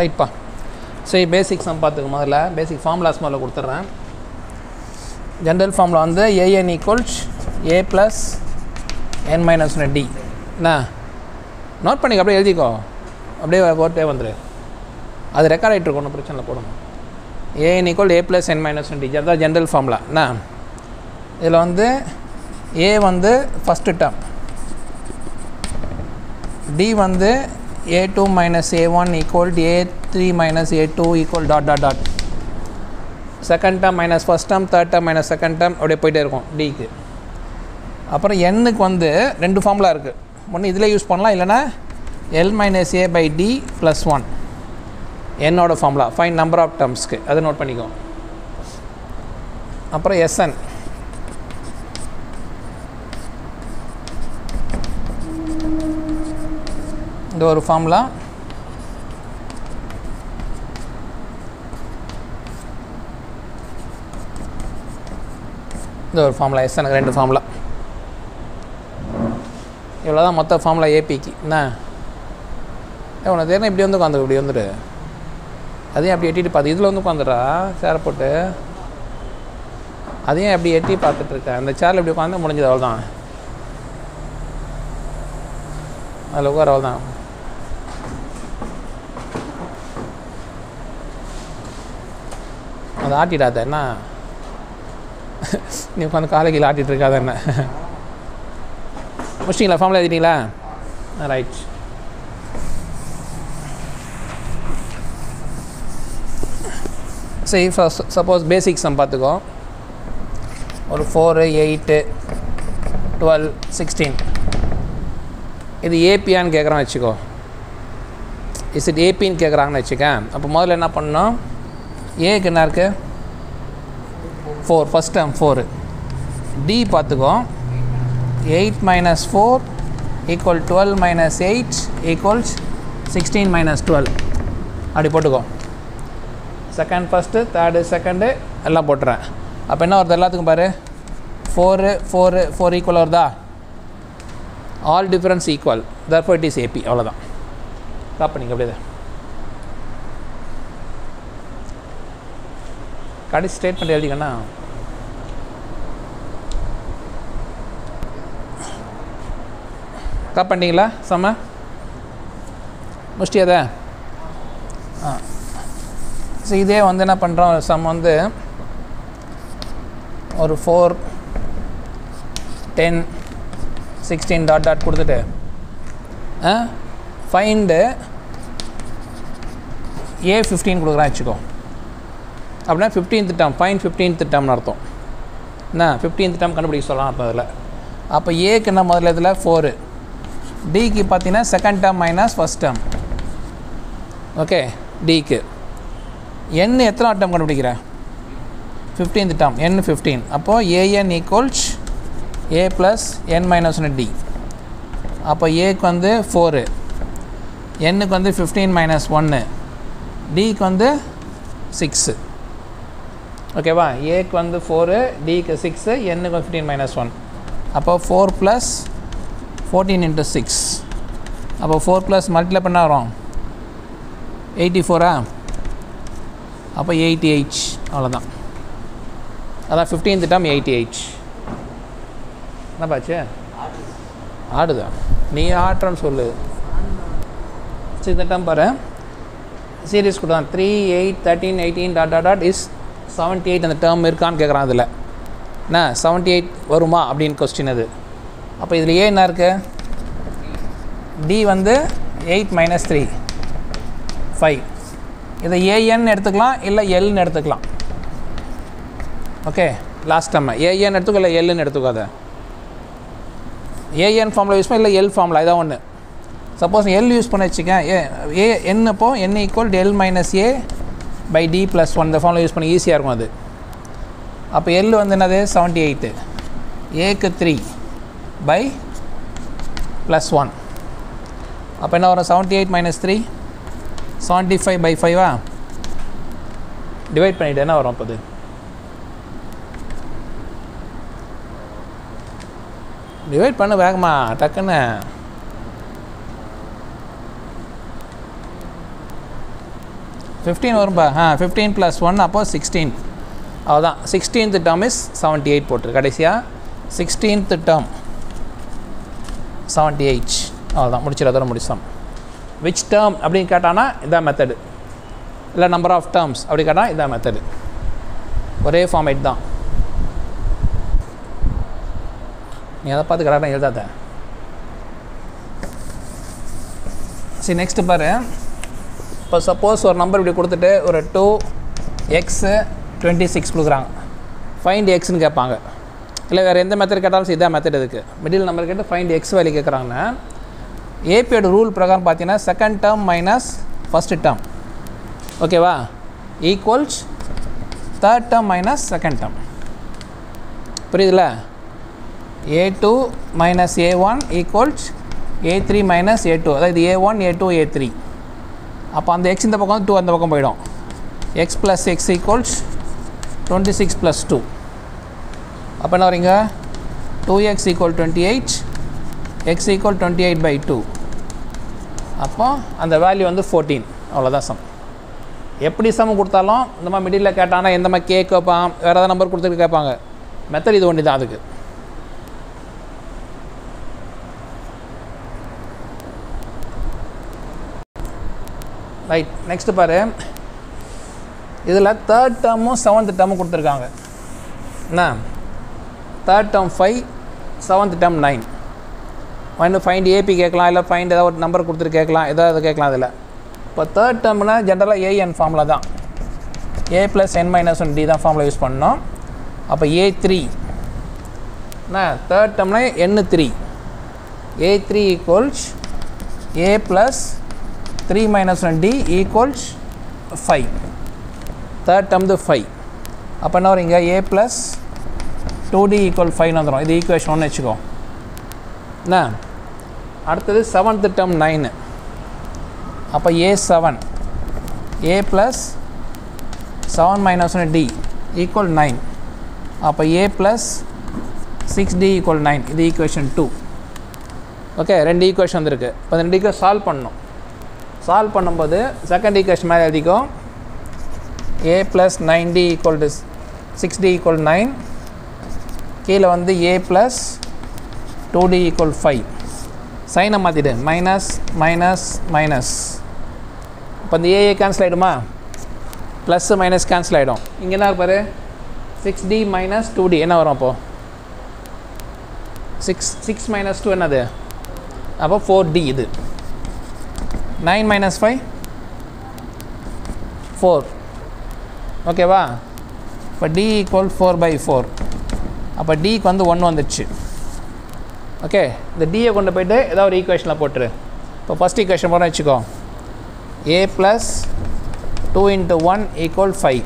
ரைட்ப்பா சரி பேசிக் சம் பார்த்துக்கு முதல்ல. பேசிக் ஃபார்முலாஸ் முதல்ல கொடுத்துட்றேன். ஜென்ரல் ஃபார்முலா வந்து a n equals a plus n minus ஒன்று டி என்ன? நோட் பண்ணிக்க அப்படியே எழுதிக்கோ. அப்படியே போட்டே வந்துடு அது ரெக்கார்ட் ஆகிட்டு இருக்கும் ஒன்றும் பிரச்சனை இல்லை போடணும் a n equal a plus n minus one d அதுதான் ஜென்ரல் ஃபார்முலா என்ன? இதில் வந்து ஏ வந்து ஃபஸ்ட்டு டேர்ம் டி வந்து a two minus a one equal a three minus a two equal dot dot dot second term minus first term third term minus second term அப்படியே போயிட்டே இருக்கும் டிக்கு அப்புறம் எண்ணுக்கு வந்து ரெண்டு ஃபார்முலா இருக்குது ஒன்று இதில் யூஸ் பண்ணலாம் இல்லைனா l minus a by d plus one என்னோட ஃபார்முலா ஃபைன் நம்பர் ஆஃப் டேர்ம்ஸ்க்கு அதை நோட் பண்ணிக்கோ. அப்புறம் எஸ்என் இந்த ஒரு ஃபார்முலா இந்த ஒரு ஃபார்முலா எஸ் எனக்கு ரெண்டு ஃபார்முலா இவ்வளோ தான் மொத்த ஃபார்முலா ஏபிக்கு என்ன? உனக்கு தெரியும் இப்படி வந்து உட்காந்து இப்படி வந்துடு அதையும் அப்படி எட்டிட்டு பார்த்து இதில் வந்து உட்காந்துடா சேரை போட்டு. அதையும் அப்படி எட்டி பார்த்துட்ருக்கேன் அந்த சேரில் இப்படி உட்காந்து முடிஞ்சது அவ்வளோதான் அதில் உட்கார அவ்வளோதான் அதை ஆட்டிடாத என்ன? நீ உட்காந்து காலை கீழே ஆட்டிகிட்டு இருக்காத என்ன? முடிச்சிங்களா ஃபார்மில் எழுதிட்டீங்களா? ரைட் சரி ஃபஸ்ட் சப்போஸ் பேசிக்ஸ் நம்ம பார்த்துக்கோ. ஒரு ஃபோரு எயிட்டு டுவெல் சிக்ஸ்டீன் இது ஏபியான்னு கேட்குறான்னு வச்சுக்கோ. இஸ் இட் ஏபின்னு கேட்குறாங்கன்னு வச்சுக்கேன். அப்போ முதல்ல என்ன பண்ணணும்? ஏக்கு என்ன இருக்குது four first time four d பார்த்துக்கோ. Eight minus four equal twelve minus eight equals sixteen minus twelve அப்படி போட்டுக்கோ. செகண்ட் ஃபஸ்ட்டு தேர்டு செகண்டு எல்லாம் போட்டுறேன். அப்போ என்ன வருது எல்லாத்துக்கும் பாரு? ஃபோரு ஃபோரு ஃபோர் ஈக்குவல் வருதா? All difference equal therefore it is AP அவ்வளோதான் ஸ்டாப் பண்ணிக்க அப்படியே கடைசி ஸ்டேட்மெண்ட் எழுதிக்கண்ணா. தப்பு பண்ணிங்களா செம்ம? முடிச்சியாதா ஆ. ஸோ இதே வந்து என்ன பண்ணுறோம் சம் வந்து ஒரு four ten sixteen dot dot கொடுத்துட்டு ஃபைண்டு ஏ ஃபிஃப்டீன் கொடுக்குறேன் வச்சுக்கோ. அப்படின்னா ஃபிஃப்டீன்த் டேர்ம் ஃபைன் ஃபிஃப்டீன்த் டேர்ம்னு அர்த்தம். என்ன? ஃபிஃப்டீன்த் டேர்ம் கண்டுபிடிக்க சொல்லலாம் அப்போ அதில் அப்போ ஏக்கு என்ன முதல்ல இதில்? ஃபோரு டிக்கு பார்த்தீங்கன்னா second term minus first term okay டிக்கு என் எத்தனை டேர்ம் கண்டுபிடிக்கிறேன் ஃபிஃப்டீன்த் டேர்ம் என் ஃபிஃப்டீன் அப்போது a n equals a plus n minus ஒன்று டி அப்போ ஏக்கு வந்து ஃபோரு எண்ணுக்கு வந்து ஃபிஃப்டீன் மைனஸ் ஒன்று டிக்கு வந்து சிக்ஸு ஓகேவா ஏக்கு வந்து ஃபோரு டிக்கு சிக்ஸு என்னுக்கு ஃபிஃப்டீன் மைனஸ் ஒன் அப்போ four plus fourteen into six அப்போ ஃபோர் ப்ளஸ் மல்டிப்ளை பண்ண வரும். எயிட்டி ஃபோரா அப்போ எயிட்டி எயிட் அவ்வளோதான் அதான் ஃபிஃப்டீன்த் டம் எயிட்டி எயிட் என்னப்பாச்சு ஆடுதா? நீ ஆட்டுறன்னு சொல்லு. சரி இந்த டம் பாரு. சீரியஸ் கூட தான் three eight thirteen eighteen dot dot dot is seventy eight அந்த டேர்ம் இருக்கான்னு கேட்குறான் அதில். என்ன? செவன்ட்டி எயிட் வருமா அப்படின்னு கொஸ்டின் அது. அப்போ இதில் ஏ என்ன இருக்கு? டி வந்து எயிட் மைனஸ் த்ரீ ஃபைவ் இதை ஏஎன் எடுத்துக்கலாம் இல்லை எல்னு எடுத்துக்கலாம். ஓகே லாஸ்ட் டைம் ஏஎன் எடுத்துக்கோ இல்லை எல்னு அதை ஏஎன் ஃபார்மில் யூஸ் பண்ண இல்லை எல் ஃபார்மில் இதான் ஒன்று சப்போஸ் எல் யூஸ் பண்ண வச்சுக்கேன். ஏ ஏ என்னப்போ n equal l minus a by d plus one இந்த ஃபார்மில் யூஸ் பண்ணி ஈஸியாக இருக்கும் அது. அப்போ எல் வந்து என்னது? செவன்ட்டி எயிட்டு ஏக்கு த்ரீ பை ப்ளஸ் ஒன் அப்போ என்ன வரும்? Seventy eight minus three seventy five by ஃபைவா divide பண்ணிவிட்டு என்ன வரும் அப்போ அது? டிவைட் பண்ண வேகமா டக்குன்னு. ஃபிஃப்டீன் வரும்பா ஆ ஃபிஃப்டீன் ப்ளஸ் ஒன் அப்போ சிக்ஸ்டீன் அவ்வளோதான் sixteenth term is seventy eight போட்டுரு கடைசியாக சிக்ஸ்டீன்த் டேர்ம் செவன்ட்டி எயிட் அவ்வளோதான் முடிச்சிட அதோட முடிச்சோம் விச் டேர்ம் அப்படின்னு கேட்டானா இதான் மெத்தடு இல்லை நம்பர் ஆஃப் டேர்ம்ஸ் அப்படி கேட்டால் இதான் மெத்தடு ஒரே ஃபார்மேட் தான். நீ அதை பார்த்து கரெக்டாக எழுதாத. சரி நெக்ஸ்ட்டு பாரு. இப்போ சப்போஸ் ஒரு நம்பர் இப்படி கொடுத்துட்டு ஒரு டூ எக்ஸு டுவெண்ட்டி சிக்ஸ் கொடுக்குறாங்க ஃபைண்ட் எக்ஸ்னு கேட்பாங்க. இல்லை வேறு எந்த மெத்தட் கேட்டாலும் சரி இதான் மெத்தட் இருக்குது மிடில் நம்பர் கேட்டு ஃபைண்ட் எக்ஸ் வேல்யூ கேட்குறாங்கன்னா ஏபியோட ரூல் பிரகாரம் பார்த்தீங்கன்னா second term minus first term ஓகேவா equals third term minus second term புரியுதுல? A two minus a one equals a three minus a two அதாவது a one a two a three அப்போ அந்த X இந்த பக்கம் டூ அந்த பக்கம் போயிடும். X plus x equals twenty six plus two அப்போ என்ன வரீங்க two x equal twenty eight x equal twenty eight by two அப்போ அந்த வேல்யூ வந்து ஃபோர்டீன் அவ்வளோதான் சம் எப்படி சம் கொடுத்தாலும் இந்த மாதிரி மிடில் கேட்டானா எந்த மாதிரி கேக் வைப்பான் வேறு ஏதாவது நம்பர் கொடுத்துட்டு கேட்பாங்க. மெத்தட் இது ஒன்று தான் அதுக்கு. ரைட் நெக்ஸ்ட்டு பாரு. இதில் தேர்ட் டேர்மும் செவன்த் டேர்மும் கொடுத்துருக்காங்க. என்ன? Third term five seventh term nine ஒன்று ஃபைண்ட் ஏபி கேட்கலாம் இல்லை ஃபைண்ட் ஏதாவது ஒரு நம்பர் கொடுத்துட்டு கேட்கலாம் ஏதாவது கேட்கலாம் அதில் இப்போ தேர்ட் டேர்ம்னா ஜென்ரலாக ஏஎன் ஃபார்மில் தான். A plus n minus one d தான் ஃபார்மில் யூஸ் பண்ணோம். அப்போ ஏ த்ரீ என்ன? Third டேர்ம்னா n three a three equals a plus three minus one d equals five third term five அப்போ என்ன வரும் இங்கே? A plus two d equal ஃபைவ்னு வந்துடும் இது ஈக்குவேஷன் ஒன்று வச்சுக்கோ. என்ன? அடுத்தது செவன்த்து டேர்ம் நைனு அப்போ a seven a plus seven minus one d equal nine அப்போ a plus six d equal nine இது ஈக்குவேஷன் டூ ஓகே ரெண்டு ஈக்குவேஷன் வந்துருக்கு. இப்போ ரெண்டு ஈக்குவேஷன் சால்வ் பண்ணணும். சால்வ் பண்ணும்போது செகண்ட் ஈக்குவேஷன் மாதிரி எழுதிக்கோ. A plus nine d equal to six d equal nine கீழே வந்து a plus two d equal five சைனை மாற்றிடு மைனஸ் மைனஸ் மைனஸ் இப்போ இந்த ஏஏ கேன்சல் ஆகிடுமா ப்ளஸ்ஸு மைனஸ் கேன்சல் ஆகிடும் இங்கே என்ன இருப்பார் six d minus two d என்ன வரும் அப்போது சிக்ஸ் சிக்ஸ் மைனஸ் டூ என்னது? அப்போ ஃபோர் டி இது. நைன் மைனஸ் ஃபைவ் ஃபோர் ஓகேவா இப்போ d equal four by four அப்போ டிக்கு வந்து ஒன்று வந்துடுச்சு ஓகே இந்த டியை கொண்டு போயிட்டு ஏதாவது ஒரு ஈக்குவேஷனில் போட்டுரு. இப்போ ஃபஸ்ட் ஈக்குவேஷன் போகிறோம் வச்சுக்கோ. A plus two into one equal five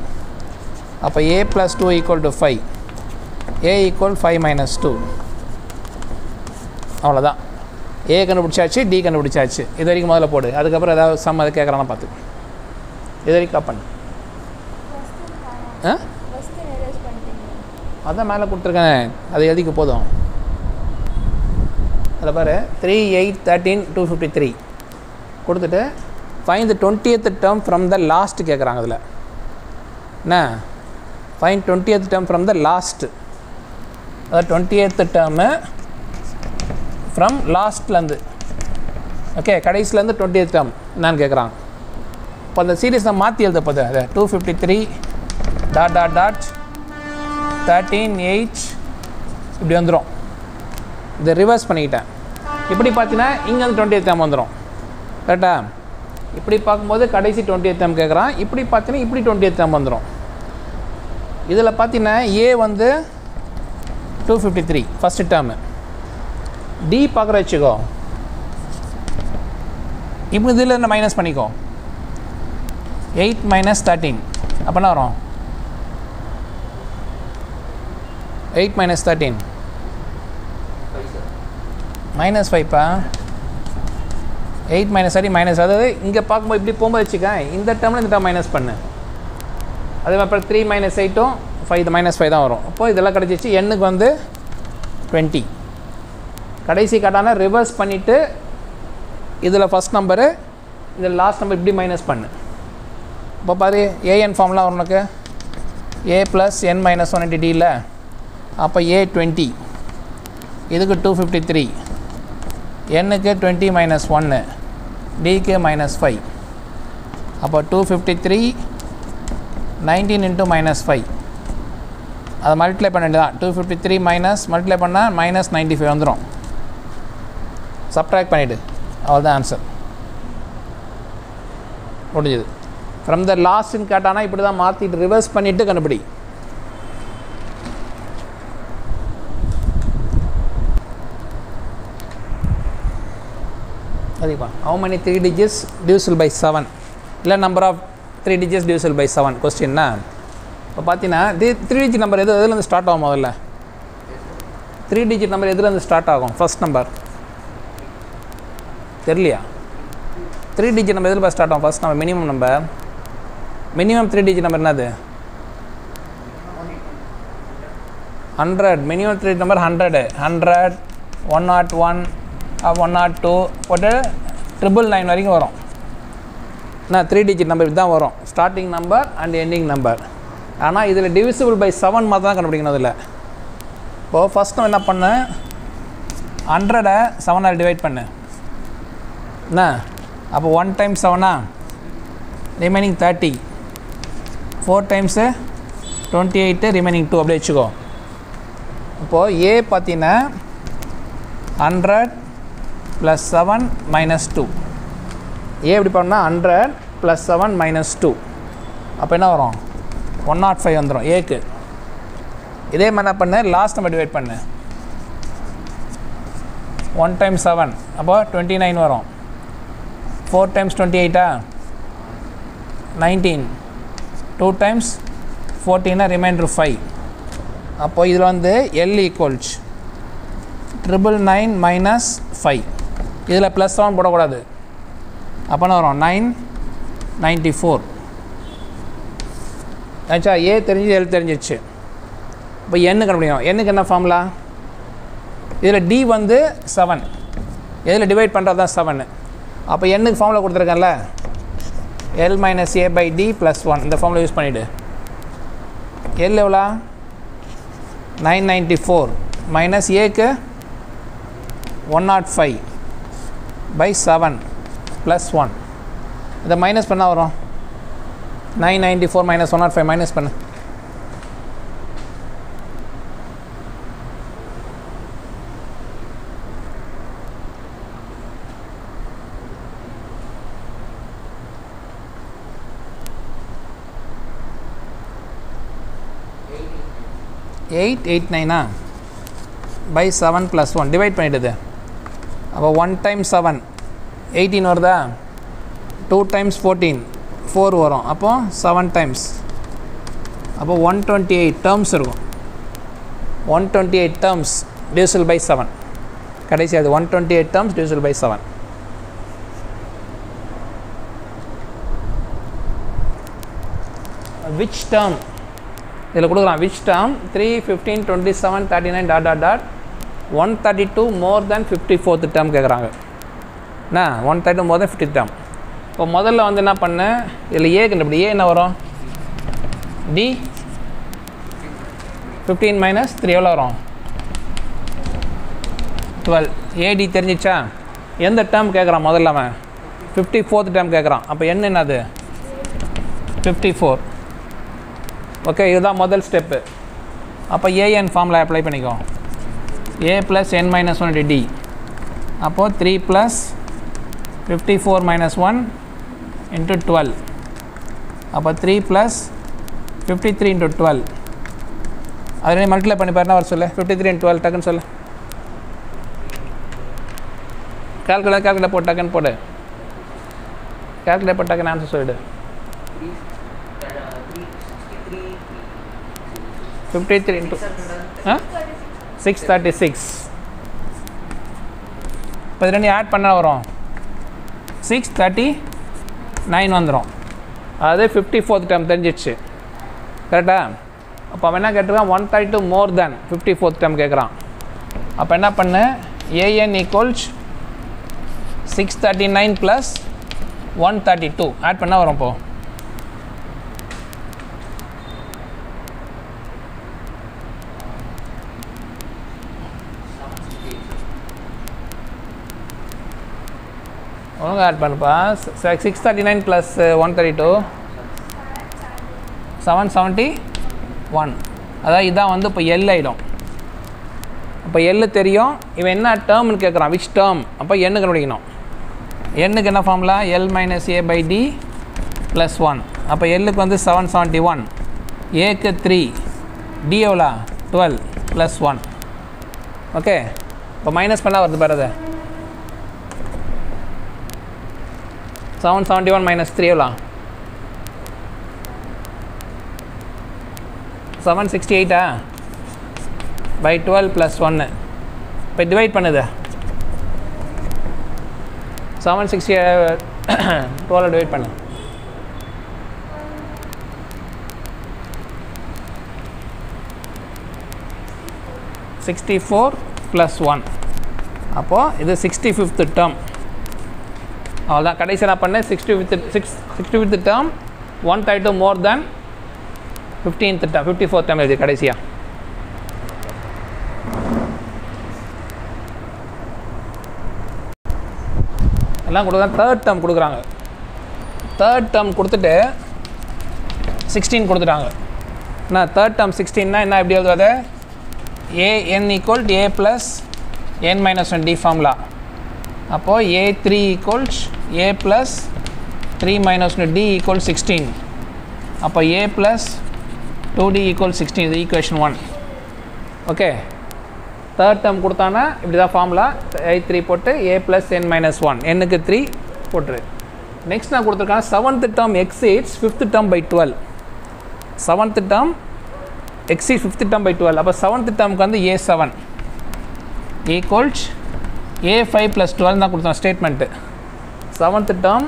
அப்போ a plus two equal to five a equal five minus two அவ்வளோதான் ஏ கண்டுபிடிச்சாச்சு டி கண்டுபிடிச்சாச்சு. இது வரைக்கும் முதல்ல போடு. அதுக்கப்புறம் ஏதாவது சம் அதை கேட்குறானா பார்த்து. இது வரைக்கும் பண்ணு. ஆ? அதான் மேலே கொடுத்துருக்கேன். அது எழுதிக்க போதும். அதில் பாரு. Three eight thirteen two fifty three கொடுத்துட்டு fine the twentieth term from the last கேட்குறாங்க அதில். என்ன? Fine twentieth term from the last அதாவது டுவெண்ட்டியத் டேர்மு ஃப்ரம் லாஸ்ட்லேருந்து ஓகே கடைசிலேருந்து டுவெண்ட்டி எய்த் டேர்ம் என்னன்னு கேட்குறான் இப்போ அந்த சீரீஸ் நான் மாற்றி எழுத போகுது அதை two fifty three dot dot dot thirteen eight இப்படி வந்துடும் இதை ரிவர்ஸ் பண்ணிக்கிட்டேன். இப்படி பார்த்தீங்கன்னா இங்கே வந்து டுவெண்ட்டி எய்த் வந்துடும் கரெக்டா இப்படி பார்க்கும்போது கடைசி டுவெண்ட்டி எய்த் கேட்குறான் இப்படி பார்த்தீங்கன்னா இப்படி டுவெண்ட்டி எய்த் வந்துடும் இதில் பார்த்தீங்கன்னா ஏ வந்து two fifty three first term d பார்க்குற வச்சுக்கோ. இப்போ இதில் என்ன மைனஸ் பண்ணிக்கோ. எயிட் மைனஸ் தேர்ட்டீன் அப்போ என்ன வரும்? எயிட் மைனஸ் தேர்ட்டீன் மைனஸ் ஃபைவ்ப்பா எயிட் மைனஸ் தேர்ட்டி மைனஸ் அதாவது இங்கே பார்க்கும்போது இப்படி போகும்போது வச்சுக்க இந்த டேர்மில் இந்த டேர்ம் மைனஸ் பண்ணு. அதே மாதிரி அப்புறம் த்ரீ மைனஸ் எயிட்டும் ஃபைவ் மைனஸ் ஃபைவ் தான் வரும். அப்போது இதெல்லாம் கிடச்சிச்சு எண்ணுக்கு வந்து டுவெண்ட்டி கடைசி காட்டான ரிவர்ஸ் பண்ணிவிட்டு இதில் ஃபஸ்ட் நம்பரு இதில் லாஸ்ட் நம்பர் இப்படி மைனஸ் பண்ணு. இப்போ பாரு ஏஎன் ஃபார்ம்லாம் வரும் உனக்கு. A plus n minus one டியில் அப்போ ஏ டுவெண்ட்டி இதுக்கு டூ ஃபிஃப்டி த்ரீ எண்ணுக்கு டுவெண்ட்டி மைனஸ் ஒன்று டிக்கு மைனஸ் ஃபைவ் அப்போ two fifty three nineteen into minus five அதை மல்டிப்ளை பண்ணிட்டு தான் two fifty three minus multiply பண்ணால் மைனஸ் நைன்ட்டி ஃபைவ் வந்துடும் சப்ட்ராக்ட் பண்ணிவிடு அவ்வளோதான் ஆன்சர் முடிஞ்சது. ஃப்ரம் த லாஸ்ட்னு கேட்டானா இப்படி தான் மாற்றிட்டு ரிவர்ஸ் பண்ணிவிட்டு கண்டுபிடி. அதிகமா. How many three digits divisible by seven இல்லை number of three digits divisible by seven கொஸ்டின்னா இப்போ பார்த்தீங்கன்னா தி த்ரீ டிஜிட் நம்பர் எது எதுலேருந்து ஸ்டார்ட் ஆகும் முதல்ல? த்ரீ டிஜிட் நம்பர் எதுலேருந்து ஸ்டார்ட் ஆகும்? ஃபஸ்ட் நம்பர் தெரியலையா? த்ரீ டிஜிட் நம்பர் எதில் ஸ்டார்ட் ஆகும்? ஃபஸ்ட் நம்ம minimum number minimum three digit number என்னது? Hundred minimum three number hundred hundred one naught one one naught two போட்டு ட்ரிபிள் நைன் வரைக்கும் வரும். என்ன? த்ரீ டிஜிட் நம்பர் இப்படி தான் வரும். Starting number and ending number ஆனால் இதில் டிவிசிபிள் பை செவன் மாதிரி தான் கண்டுபிடிக்கணும் இதில் இப்போது ஃபஸ்ட் நம்ம என்ன பண்ணு? ஹண்ட்ரடை செவனால் டிவைட் பண்ணு. என்ன அப்போ ஒன் டைம் செவனா remaining thirty four times twenty eight remaining two அப்படியே வச்சுக்கோ. இப்போது ஏ பார்த்தீங்கன்னா hundred plus seven minus two a எப்படி பண்ணால் hundred plus seven minus two அப்போ என்ன வரும்? ஒன் நாட் ஃபைவ் வந்துடும் ஏக்கு இதே மாதிரி என்ன பண்ணு? லாஸ்ட் நம்ம டிவைட் பண்ணு. ஒன் டைம் செவன் அப்போ டுவெண்ட்டி நைன் வரும். ஃபோர் டைம்ஸ் டுவெண்ட்டி எயிட்டா நைன்டீன் டூ டைம்ஸ் ஃபோர்டீனா ரிமைண்டர் ஃபைவ் அப்போது இதில் வந்து l equals triple nine minus five இதில் ப்ளஸ் செவன் போடக்கூடாது. அப்போ வரும்? நைன் நைன்ட்டி ஃபோர் ஆச்சா ஏ தெரிஞ்சு எல் தெரிஞ்சிச்சு இப்போ எண்ணு கண்டுபிடிக்கணும் எண்ணுக்கு என்ன ஃபார்முலா இதில் டி வந்து செவன் எதில் டிவைட் பண்ணுறது தான் செவனு அப்போ எண்ணுக்கு formula கொடுத்துருக்கேன்ல? L minus A by D plus one இந்த ஃபார்முலா யூஸ் பண்ணிவிடு எல் எவ்வளோ? நைன் நைன்ட்டி ஃபோர் மைனஸ் ஏக்கு one naught five by seven plus one இதை மைனஸ் பண்ணால் வரும். Nine ninety four minus one naught five minus பண்ணு. Eight eight Naina by seven plus one divide பண்ணிவிடுது அப்போ one time seven eighteen வருதா? Two times fourteen four வரும். அப்போது seven times அப்போ one twenty eight terms இருக்கும். One twenty eight terms divisible by seven கடைசி அது one twenty eight terms divisible by seven which term இதில் கொடுக்குறான் which term three fifteen twenty seven thirty nine dot dot dot one thirty two more than fifty fourth term கேட்குறாங்க என்ன? One thirty more than fifty term இப்போ முதல்ல வந்து என்ன பண்ணேன் இதில் ஏ கண்டுபிடி. ஏ என்ன வரும்? டி ஃபிஃப்டீன் மைனஸ் த்ரீ எவ்வளோ வரும்? டுவெல் ஏடி தெரிஞ்சிச்சா? எந்த டேர்ம் கேட்குறான் முதல்ல அவன்? ஃபிஃப்டி ஃபோர்த் டேர்ம் கேட்குறான் அப்போ என்ன என்னது? ஃபிஃப்டி ஃபோர் ஓகே இதுதான் முதல் ஸ்டெப்பு அப்போ ஏஎன் ஃபார்மில் அப்ளை பண்ணிக்கோ. A plus N minus one D அப்போது three plus fifty four minus one into twelve அப்போ three plus fifty three into twelve அதில் மல்டிப்ளை பண்ணி பாருன்னா வர சொல்லு. ஃபிஃப்டி த்ரீ இன்ட் டுவெல் டக்குன்னு சொல்லு. கால்குலேட் கால்குலேட் போட்டு டக்குன்னு போடு. கால்குலேட் போட்டு டக்குன்னு ஆன்சர் சொல்லிடு. Fifty three into ah six thirty six இப்போ இது ரெண்டு ஆட் பண்ணால் வரும். சிக்ஸ் தேர்ட்டி நைன் வந்துடும் அது ஃபிஃப்டி ஃபோர்த் டைம் தெரிஞ்சிடுச்சு கரெக்டாக அப்போ அவன் என்ன கேட்டிருக்கான்? One thirty two more than fifty fourth time கேட்குறான். அப்போ என்ன பண்ணு? A N equals six thirty nine plus one thirty two add பண்ணால் வரும் இப்போ. அவங்க ஆட் பண்ணுப்பா. Six thirty nine plus one thirty two seven seventy one அதாவது இதான் வந்து இப்போ எல் ஆகிடும் அப்போ எல்லு தெரியும். இவன் என்ன டேர்ம்னு கேட்குறான் விச் டேர்ம் அப்போ எண்ணு கண்டுபிடிக்கணும். எண்ணுக்கு என்ன formula L minus A by D plus one அப்போ எல்லுக்கு வந்து செவன் செவன்ட்டி ஒன் ஏக்கு த்ரீ டி எவ்வளோ? டுவெல் ப்ளஸ் ஒன் ஓகே இப்போ மைனஸ் பண்ணால் வருது பாரு seven seventy one minus three எவ்வளோ செவன் சிக்ஸ்டி எயிட்டா பை டுவெல் ப்ளஸ் ஒன்று இப்போ டிவைட் பண்ணுது. செவன் சிக்ஸ்டி டுவெல் டிவைட் பண்ணு. சிக்ஸ்டி ஃபோர் ப்ளஸ் ஒன் அப்போது இது சிக்ஸ்டி ஃபிஃப்த்து டேர்ம் அவ்வளோதான் கடைசி நான் பண்ணேன் sixty fifth six sixty fifth term one thirty two more than fifteenth term fifty fourth term எழுதி கடைசியாக எல்லாம் கொடுக்குறாங்க தேர்ட் டேர்ம் கொடுக்குறாங்க. தேர்ட் டேர்ம் கொடுத்துட்டு சிக்ஸ்டீன் கொடுத்துட்டாங்க. என்ன தேர்ட் டேர்ம் சிக்ஸ்டீன்னா என்ன எப்படி எழுதுறது? A N equal A plus N minus one D formula அப்போது A three equals A plus three minus D equal sixteen அப்போ A plus two D equal sixteen இது equation one okay third term கொடுத்தானா இப்படி தான் formula ஐ three போட்டு A plus N minus one என்னுக்கு three போட்டுரு. Next நான் கொடுத்துருக்கேன் seventh term exceeds fifth term by twelve seventh term exceed fifth term by twelve அப்போ செவன்த் டேர்முக்கு வந்து A seven equals A five plus twelve தான் கொடுத்தோம் statement seventh term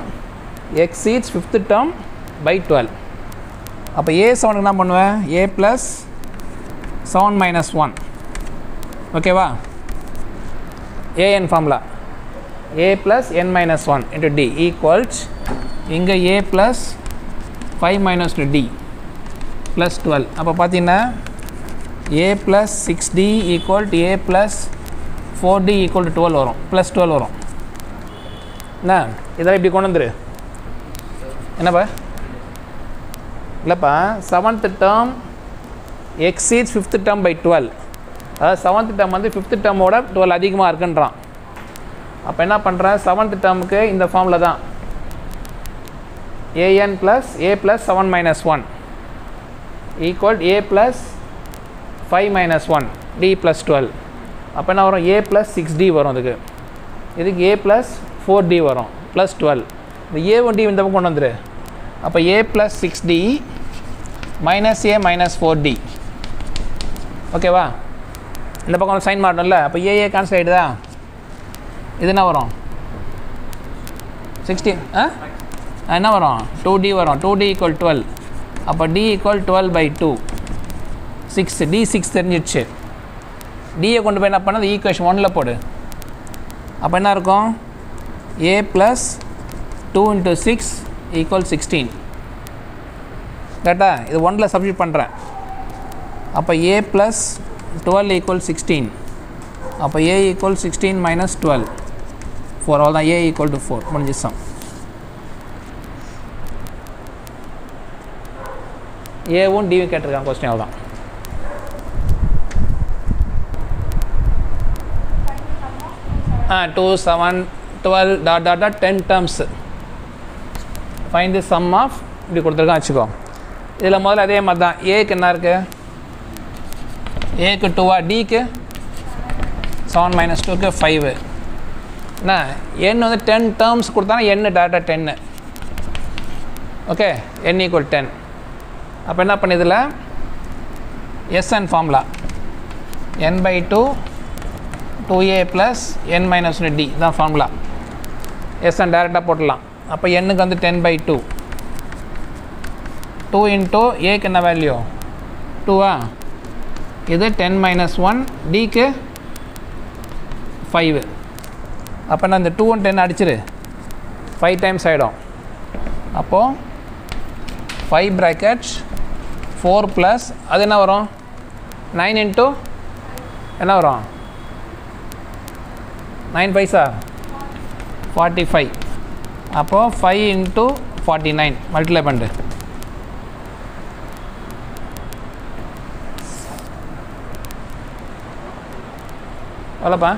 exceeds fifth term by twelve அப்போ ஏ செவனுக்கு என்ன பண்ணுவேன்? A plus seven minus one ஓகேவா A N formula A plus N minus one into D equals இங்கே A plus five minus two D plus twelve அப்போ பார்த்தீங்கன்னா A plus six D equal to A plus four D equal to twelve வரும். Plus twelve வரும். என்ன? இதெல்லாம் இப்படி கொண்டு வந்துரு. என்னப்பா? இல்லைப்பா. Seventh term exceeds fifth term by twelve அதாவது செவன்த் டேர்ம் வந்து ஃபிஃப்த் டேர்மோட டுவெல் அதிகமாக இருக்குன்றான். அப்போ என்ன பண்ணுறேன் செவன்த் டேர்முக்கு இந்த ஃபார்மில் தான். A N plus A plus seven minus one equal A plus five minus one D plus twelve அப்போ என்ன வரும்? ஏ ப்ளஸ் சிக்ஸ் டி வரும் அதுக்கு. இதுக்கு ஏ ப்ளஸ் ஃபோர் டி வரும். ப்ளஸ் டுவெல் இந்த ஏ ஒன் டி இந்த பக்கம் கொண்டு வந்துரு. அப்போ A plus six D minus A minus four D ஓகேவா இந்த பக்கம் சைன் மாட்டோம்ல அப்போ ஏஏ கேன்சல் ஆகிடுதா இது என்ன வரும்? சிக்ஸ்டி ஆ? என்ன வரும்? டூ டி வரும். டூ டி ஈக்குவல் டுவெல் அப்போ D equal twelve by two six D six தெரிஞ்சிடுச்சு டியை கொண்டு போய் என்ன பண்ணது? ஈக்குவேஷன் ஒனில் போடு. அப்போ என்ன இருக்கும்? A plus two into six equal sixteen கரெக்டா இது ஒனில் சப்ஜெக்ட் பண்ணுறேன் அப்போ A plus twelve equal sixteen அப்போ A equal sixteen minus twelve four அவ்வளோ தான் ஏ ஈக்குவல் டு ஃபோர் முடிஞ்சு சம் ஏவும் டிவும் கேட்டிருக்காங்க. கொஸ்டின் அவ்வளோதான் ஆ two seven twelve dot dot dot ten terms find the sum of இப்படி கொடுத்துருக்கான் வச்சுக்கோ. இதில் முதல்ல அதே மாதிரி தான் ஏக்கு என்ன இருக்குது ஏக்கு டூவா டிக்கு செவன் மைனஸ் டூக்கு ஃபைவு என்ன? என் வந்து டென் டேர்ம்ஸ் கொடுத்தானா என் டேட்டா டென்னு ஓகே என் ஈக்குவல் டென் அப்போ என்ன பண்ணிதில் S N formula N by two two A plus N minus D தான் ஃபார்முலா எஸ்என் டேரெக்டாக போட்டுடலாம். அப்போ எண்ணுக்கு வந்து ten by two two into ஏக்கு என்ன வேல்யூ டூவா இது டென் மைனஸ் ஒன் டிக்கு ஃபைவு அப்போ நான் இந்த டூ ஒன் டென் அடிச்சிரு. ஃபைவ் டைம்ஸ் ஆகிடும் அப்போது ஃபைவ் ப்ராக்கெட்ஸ் ஃபோர் ப்ளஸ் அது என்ன வரும்? நைன் இன்ட்டு என்ன வரும்? நைன் பைசா ஃபார்ட்டி ஃபைவ் அப்போது five into forty nine multiply பண்ணு எவ்வளோப்பா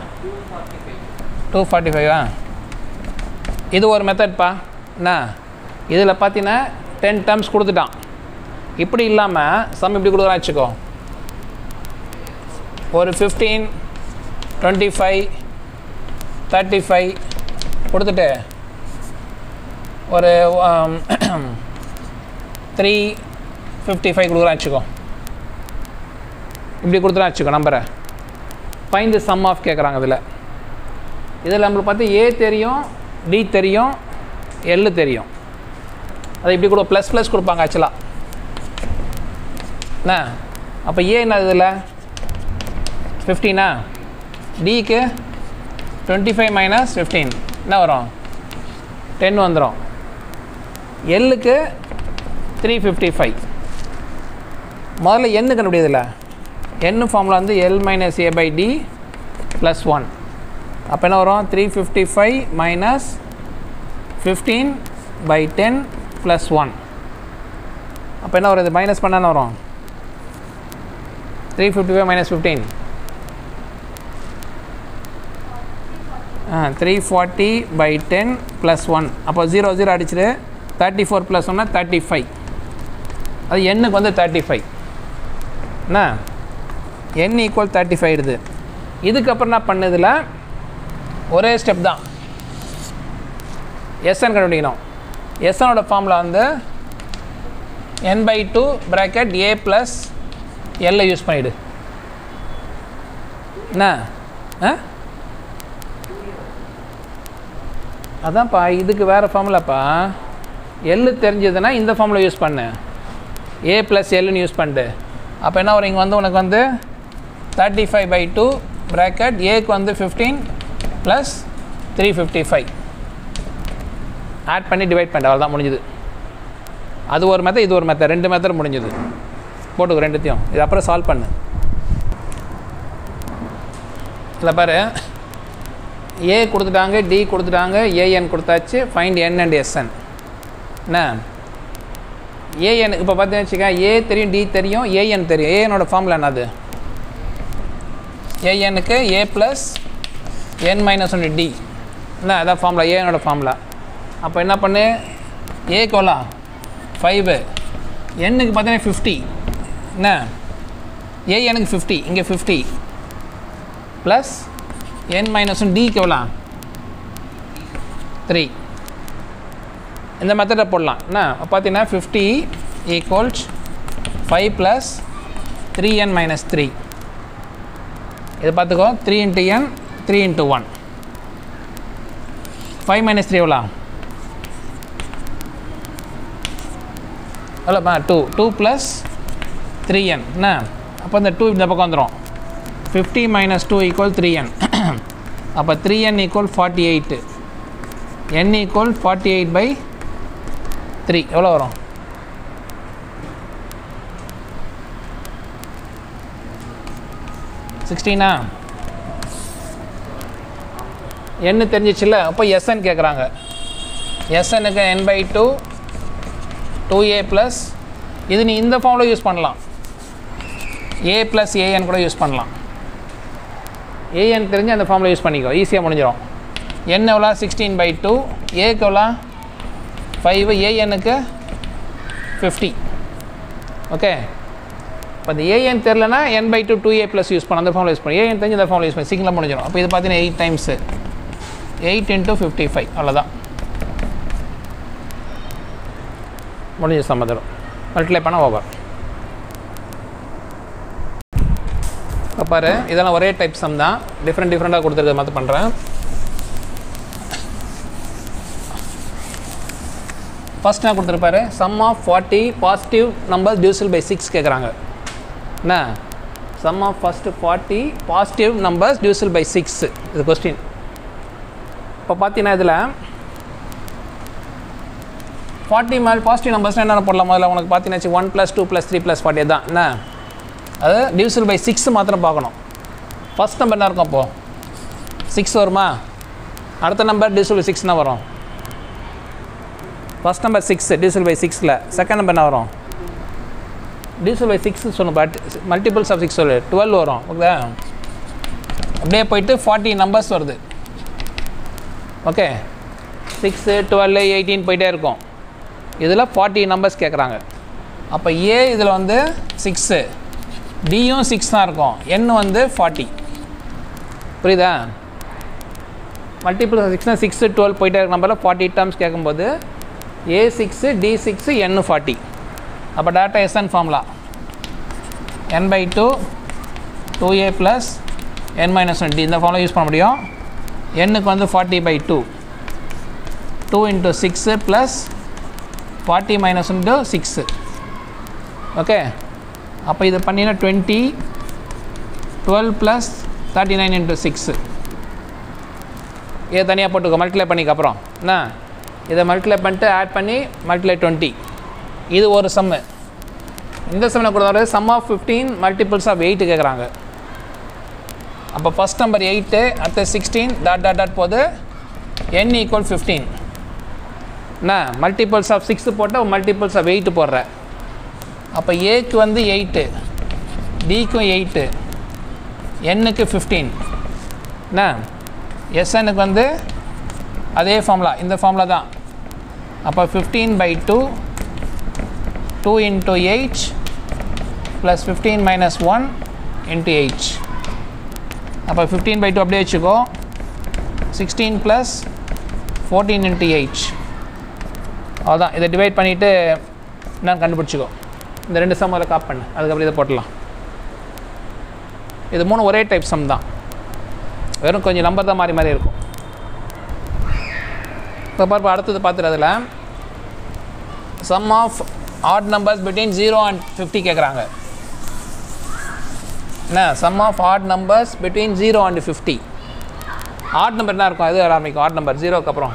டூ ஃபார்ட்டி ஃபைவா இது ஒரு மெத்தட்ப்பா என்ன? இதில் பார்த்தீங்கன்னா டென் டேர்ம்ஸ் கொடுத்துட்டான். இப்படி இல்லாமல் சம் இப்படி கொடுக்குறான் வச்சுக்கோ. ஒரு fifteen twenty five thirty five கொடுத்துட்டு ஒரு த்ரீ ஃபிஃப்டி ஃபைவ் கொடுக்குறான் வச்சுக்கோ. இப்படி கொடுத்துலாம் வச்சுக்கோ நம்பரை ஃபைன் தி சம் ஆஃப் கேட்குறாங்க இதில். இதில் நம்மளுக்கு பார்த்து ஏ தெரியும் டி தெரியும் எல் தெரியும். அது இப்படி கூட ப்ளஸ் ப்ளஸ் கொடுப்பாங்க ஆக்சுவலாக என்ன? அப்போ ஏ என்ன இதில்? ஃபிஃப்டீனா டிக்கு டுவெண்ட்டி ஃபைவ் மைனஸ் ஃபிஃப்டீன் என்ன வரும்? டென் வந்துடும் எல்லுக்கு த்ரீ ஃபிஃப்டி ஃபைவ் முதல்ல எண்ணு கண்டுபிடியதில்ல எண்ணு ஃபார்மில் வந்து L minus A by D plus one அப்போ என்ன வரும்? Three fifty five minus fifteen by ten plus one அப்போ என்ன வரும்? இது மைனஸ் பண்ண என்ன வரும்? Three fifty five minus fifteen three forty by ten plus one அப்போ ஜீரோ ஜீரோ அடிச்சிரு. தேர்ட்டி ஃபோர் ப்ளஸ் ஒன்னா தேர்ட்டி ஃபைவ் அது எண்ணுக்கு வந்து தேர்ட்டி ஃபைவ் என்ன? என் ஈக்குவல் தேர்ட்டி ஃபைவ் இடுது இதுக்கப்புறம் என்ன பண்ணதில்? ஒரே ஸ்டெப் தான். எஸ்என் கண்டுபிடிக்கணும். எஸ்எனோட ஃபார்மில் வந்து N by two bracket A plus எல்லை யூஸ் பண்ணிவிடு என்ன? ஆ? அதான்ப்பா இதுக்கு வேறு ஃபார்முலாப்பா எள்ளு தெரிஞ்சதுன்னா இந்த ஃபார்முலா யூஸ் பண்ணு. ஏ ப்ளஸ் எல்லுன்னு யூஸ் பண்ணிட்டு அப்போ என்ன வரும்? இங்கே வந்து உனக்கு வந்து thirty five by two bracket ஏக்கு வந்து fifteen plus three fifty five add பண்ணி டிவைட் பண்ணிட்டு அவ்வளோ தான் முடிஞ்சுது. அது ஒரு மெத்தட் இது ஒரு மெத்தட் ரெண்டு மெத்தட் முடிஞ்சுது. போட்டுக்கோ ரெண்டுத்தையும். இது அப்புறம் சால்வ் பண்ணு. இல்லை பாரு. ஏ கொடுத்துட்டாங்க டி கொடுத்துட்டாங்க ஏஎன் கொடுத்தாச்சு find N and S N என்ன? ஏஎன் இப்போ பார்த்தீங்கன்னு வச்சுக்கேன் ஏ தெரியும் டி தெரியும் ஏஎன் தெரியும். ஏஎனோட ஃபார்முலா என்னது? ஏஎனுக்கு ஏ ப்ளஸ் என் மைனஸ் ஒன்று டி என்ன? அதான் ஃபார்முலா ஏஎனோட ஃபார்முலா அப்போ என்ன பண்ணு? ஏ கோலா ஃபைவு எண்ணுக்கு பார்த்தீங்கன்னா ஃபிஃப்டி என்ன? ஏஎனுக்கு ஃபிஃப்டி இங்கே fifty plus N minus one டிக்கு எவ்வளோ த்ரீ இந்த மெத்தடை போடலாம். என்ன? பார்த்தீங்கன்னா fifty equals five plus three N minus three இது பார்த்துக்கோ. Three into N three into one five minus three எவ்வளோ எவ்வளோப்பா two two plus three N என்ன? அப்போ இந்த டூ இந்த பக்கம் வந்துடும் fifty minus two equal three N அப்போ three N equal forty eight N equal forty eight by three எவ்வளோ வரும் சிக்ஸ்டீனா என்ன தெரிஞ்சிச்சுல அப்போ எஸ்என் கேட்குறாங்க எஸ்எனுக்கு N by two two A plus இது நீ இந்த ஃபார்மில் யூஸ் பண்ணலாம். ஏ ப்ளஸ் ஏஎன் கூட யூஸ் பண்ணலாம். ஏஎன் தெரிஞ்சு அந்த ஃபார்மில் யூஸ் பண்ணிக்கோ. ஈஸியாக முடிஞ்சிடும் என் எவ்வளோ சிக்ஸ்டீன் பை டூ ஏக்கு எவ்வளோ ஃபைவ் ஏஎனுக்கு ஃபிஃப்டி ஓகே இப்போ இந்த AN தெரிலனா N by two two A plus use பண்ண. அந்த ஃபார்மில் யூஸ் பண்ணி. ஏஎன் தெரிஞ்சு அந்த ஃபார்மில் யூஸ் பண்ணி. சிங்கிளாக முடிஞ்சிடும் அப்போ இது பார்த்தீங்கன்னா eight times eight into fifty five அவ்வளோதான் முடிஞ்ச சம்மதம் மல்டிப்ளை பண்ண ஓவர் பாரு இதெல்லாம் ஒரே டைப் சம் தான். டிஃப்ரெண்ட் டிஃப்ரெண்ட்டாக கொடுத்துருக்க மாதிரி பண்ணுறேன் ஃபர்ஸ்ட் நான் கொடுத்துருப்பாரு sum of forty positive number divisible by six கேட்குறாங்க என்ன? Sum of first forty positive numbers divisible by six இது கொஸ்டின் இப்போ பார்த்தீங்கன்னா இதில் ஃபார்ட்டி மேல் பாசிட்டிவ் நம்பர்ஸ்னால் என்னென்ன போடலாம்? முதல்ல உனக்கு பார்த்தீங்கன்னா one plus two plus three plus forty தான் என்ன? அது டிவிசல் பை சிக்ஸ் மாத்திரம் பார்க்கணும். ஃபஸ்ட் நம்பர் என்ன இருக்கும் அப்போது சிக்ஸ் வருமா? அடுத்த நம்பர் டிவிசல் பை சிக்ஸ்னா வரும்? First number six divisible by சிக்ஸில் செகண்ட் நம்பர் என்ன வரும்? டிவிசல் பை சிக்ஸ் சொன்ன பட் மல்டிபிள்ஸ் ஆஃப் சிக்ஸ் சொல்லு. டுவெல் வரும். ஓகே அப்படியே போயிட்டு ஃபார்ட்டி நம்பர்ஸ் வருது. ஓகே சிக்ஸு டுவெல் எயிட்டீன் போயிட்டே இருக்கும். இதில் ஃபார்ட்டி நம்பர்ஸ் கேட்குறாங்க அப்போ ஏ இதில் வந்து சிக்ஸு டியும் சிக்ஸ் தான் இருக்கும். என் வந்து ஃபார்ட்டி புரியுதா? மல்டிபிள் சிக்ஸ்னால் சிக்ஸு டுவெல் போயிட்டே இருக்க நம்பரில் ஃபார்ட்டி டேர்ம்ஸ் கேட்கும்போது A six D six N forty அப்போ data S N formula N by two two A plus N minus one D இந்த ஃபார்முலா யூஸ் பண்ண முடியும். எண்ணுக்கு வந்து forty by two two into six plus forty minus into six okay அப்போ இதை பண்ணினா twenty twelve plus thirty nine into six இதை தனியாக போட்டுக்கோ மல்டிப்ளை பண்ணிக்க அப்புறம். என்ன? இதை மல்டிப்ளை பண்ணிட்டு ஆட் பண்ணி மல்டிப்ளை டுவெண்ட்டி இது ஒரு சம்மு இந்த சம்மில் கொடுத்தவரை sum of fifteen multiples of eight கேட்குறாங்க அப்போ ஃபஸ்ட் நம்பர் எயிட்டு அடுத்த சிக்ஸ்டீன் டாட் டாட் டாட் போது என் ஈக்குவல் ஃபிஃப்டீன் என்ன? மல்டிபிள்ஸ் ஆஃப் சிக்ஸு போட்டால் மல்டிபிள்ஸ் ஆஃப் எயிட்டு போடுற. அப்போ ஏக்கு வந்து எயிட்டு டிக்கும் எயிட்டு எண்ணுக்கு ஃபிஃப்டீன் என்ன? எஸ்எனுக்கு வந்து அதே ஃபார்முலா இந்த ஃபார்முலா தான். அப்போ fifteen by two two into eight plus fifteen minus one into eight அப்போ ஃபிஃப்டீன் பை டூ அப்படியே வச்சுக்கோ. Sixteen plus fourteen into eight அவ்வளோதான் இதை டிவைட் பண்ணிவிட்டு நான் கண்டுபிடிச்சிக்கோ. இந்த ரெண்டு சம் அதில் காப் பண்ணு. அதுக்கப்புறம் இதை போட்டலாம் இது மூணு ஒரே டைப் சம் தான். வெறும் கொஞ்சம் நம்பர் தான் மாறி மாறி இருக்கும். இப்போ பார்ப்போம் அடுத்தது பார்த்துட்டு அதில். Sum of odd numbers between zero and fifty கேட்குறாங்க என்ன? Sum of odd numbers between zero and fifty odd number என்ன இருக்கும்? எது ஆரம்பிக்கும்? ஆட் நம்பர் ஜீரோக்கு அப்புறம்.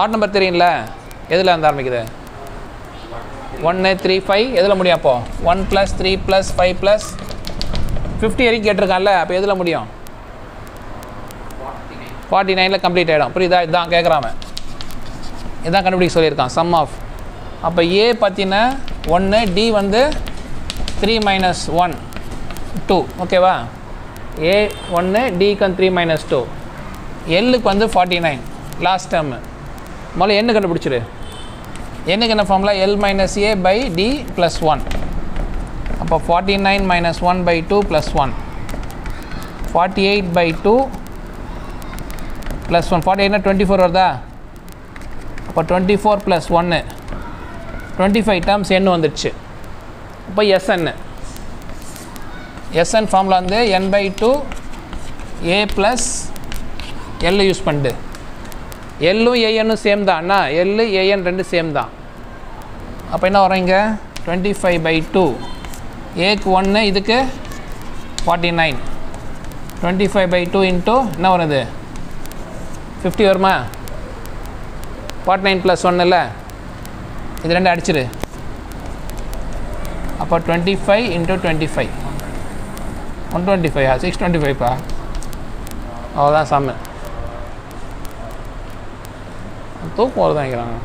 ஆட் நம்பர் தெரியும்ல? எதில் இருந்து ஆரம்பிக்குது? ஒன்று த்ரீ ஃபைவ் எதில் முடியும் அப்போது one plus three plus five plus fifty வரைக்கும் கேட்டிருக்கான்ல அப்போ எதில் முடியும்? ஃபார்ட்டி நைனில் கம்ப்ளீட் ஆகிடும் புரியுதா? இதுதான் கேட்குறாம இதான் கண்டுபிடிக்க சொல்லியிருக்கான் சம் ஆஃப் அப்போ ஏ பார்த்தீங்கன்னா ஒன்று டி வந்து த்ரீ மைனஸ் ஒன் டூ ஓகேவா ஏ ஒன்று டிக்கு வந்து த்ரீ மைனஸ் டூ எல்லுக்கு வந்து ஃபார்ட்டி நைன் லாஸ்ட் டேர்மு முதல்ல என்ன கண்டுபிடிச்சிரு. என்னுக்கு என்ன formula L minus A by D plus one அப்போ forty nine minus one by two plus one forty eight by two plus one forty எயிட்னா twenty four வருதா? அப்போ twenty four plus ஒன்று twenty five terms என் வந்துடுச்சு இப்போ எஸ்என்னு SN ஃபார்மில் வந்து N by two A plus எல்லை யூஸ் பண்ணிட்டு எல்லும் ஏஎன்னும் சேம் தான் அண்ணா எல்லு ஏஎன் ரெண்டு சேம் தான் அப்போ என்ன வரும் இங்கே? டுவெண்ட்டி ஃபைவ் பை டூ ஏக்கு ஒன்று இதுக்கு forty nine twenty five by two into என்ன வருது ஃபிஃப்டி வருமா? ஃபார்ட்டி நைன் ப்ளஸ் ஒன்று இல்லை? இது ரெண்டு அடிச்சிரு. அப்போ twenty five into twenty five one twenty ஃபைவா six twenty ஃபைவ்ப்பா அவ்வளோதான் சாமி தூக்கம் வருது நினைக்கிறாங்க